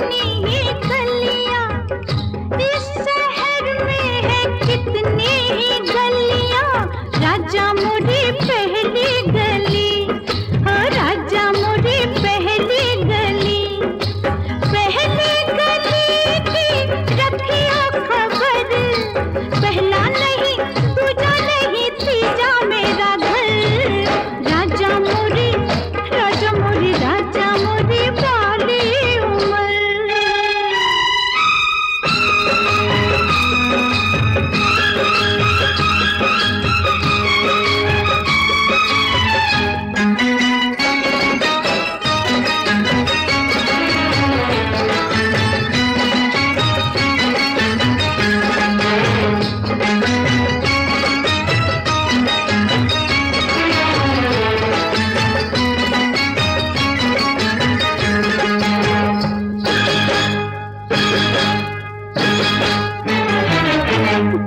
नहीं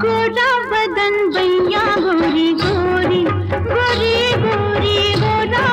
चल गोरा बदन फिर गोरी गोरी गोरी राजा